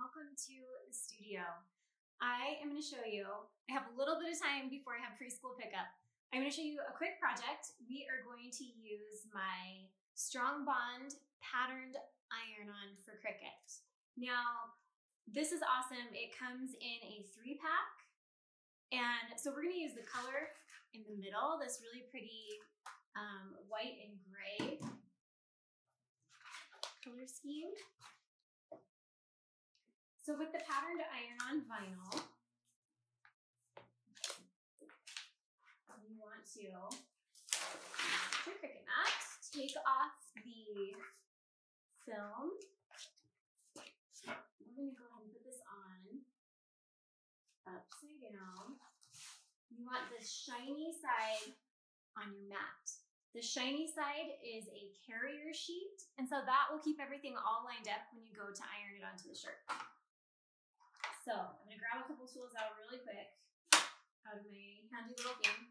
welcome to the studio. I am going to show you, I have a little bit of time before I have preschool pickup. I'm going to show you a quick project. We are going to use my Strong Bond patterned iron-on for Cricut. Now, this is awesome. It comes in a three pack. And so we're going to use the color in the middle, this really pretty um, white and gray color scheme. So with the patterned iron-on vinyl, you want to your Cricut mat, take off the film. Going to go ahead and put this on upside down. You want the shiny side on your mat. The shiny side is a carrier sheet, and so that will keep everything all lined up when you go to iron it onto the shirt. So I'm gonna grab a couple tools out really quick out of my handy little thing.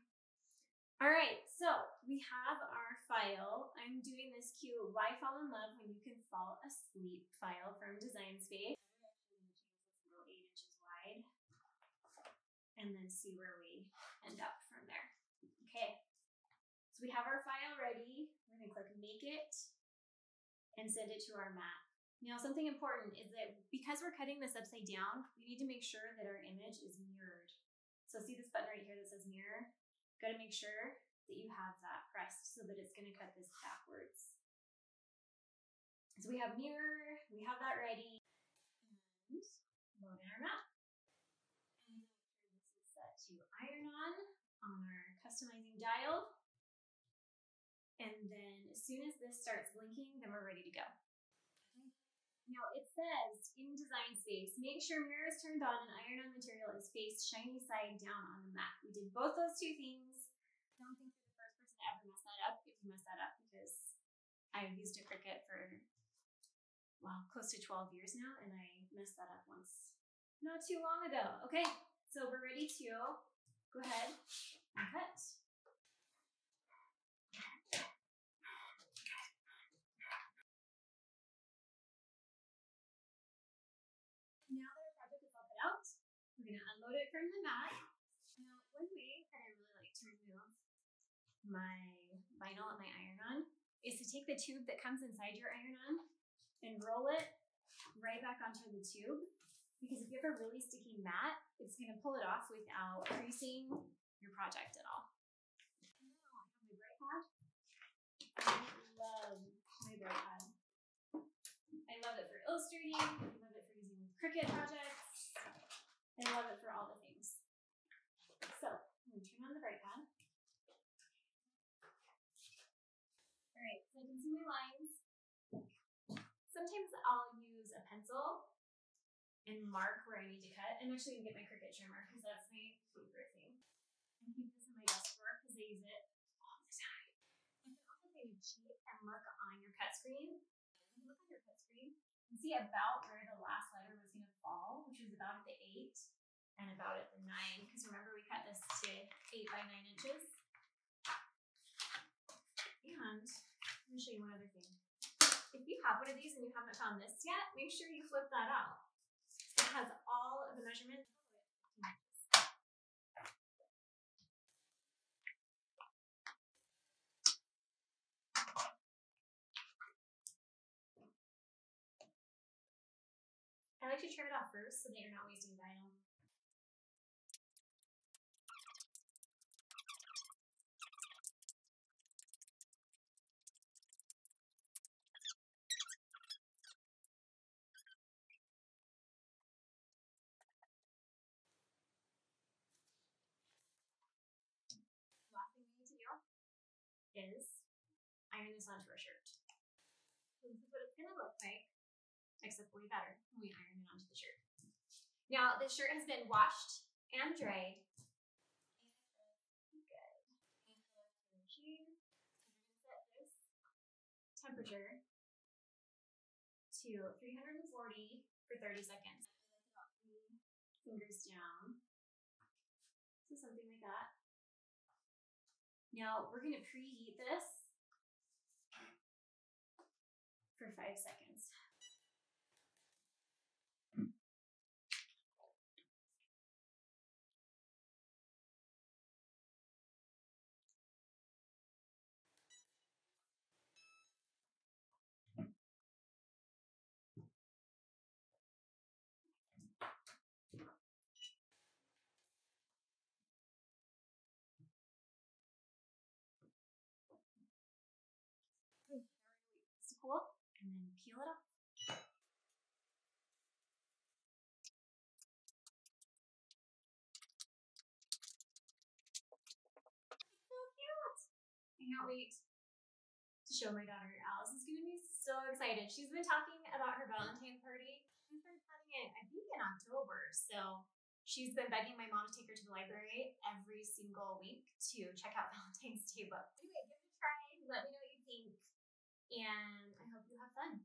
All right, so we have our file. I'm doing this cute Why Fall in Love When You Can Fall Asleep file from Design Space. eight inches wide. And then see where we end up from there. Okay, so we have our file ready. We're gonna click Make It and send it to our mat. Now, something important is that because we're cutting this upside down, we need to make sure that our image is mirrored. So see this button right here that says mirror? Got to make sure that you have that pressed so that it's going to cut this backwards. So we have mirror, we have that ready, and load in our mat. And this is set to iron on on our customizing dial. And then as soon as this starts blinking, then we're ready to go. Now it says in design space, make sure mirror is turned on and iron-on material is faced shiny side down on the mat. We did both those two things. I don't think you're the first person to ever mess that up if you mess that up because I've used a Cricut for, well, close to 12 years now and I messed that up once not too long ago. Okay, so we're ready to go ahead and cut. out. We're gonna unload it from the mat. Now, one way that I really like to remove my vinyl and my iron-on is to take the tube that comes inside your iron-on and roll it right back onto the tube. Because if you have a really sticky mat, it's gonna pull it off without creasing your project at all. Now I have my bright pad. I love my bright pad. I love it for illustrating. I love it for using Cricut projects. I love it for all the things. So I'm gonna turn on the bright pad. All right, so I can see my lines. Sometimes I'll use a pencil and mark where I need to cut. I'm actually gonna get my Cricut trimmer because that's my favorite thing. I keep this in my desk drawer because I use it all the time. You can also cheat and look on your cut screen. Look on your cut screen and see about where the last letter was going to fall, which was about at the eight and about at the nine, because remember we cut this to eight by nine inches. And going to show you one other thing. If you have one of these and you haven't found this yet, make sure you flip that out. It has all of the measurements I like to trim it off first so that you're not wasting vinyl. Last thing we need to do is iron this onto our shirt. So this is what it's to look like except way better when we iron it onto the shirt. Now, this shirt has been washed and dried. Good. set this temperature to 340 for 30 seconds. Fingers down. So something like that. Now we're going to preheat this for five seconds. Cool, and then peel it off. So cute. I can't wait to show my daughter. Alice is to be so excited. She's been talking about her Valentine party. We started planning it, I think, in October. So she's been begging my mom to take her to the library every single week to check out Valentine's Day books. Anyway, give it a try. Let me know what you think. And I hope you have fun.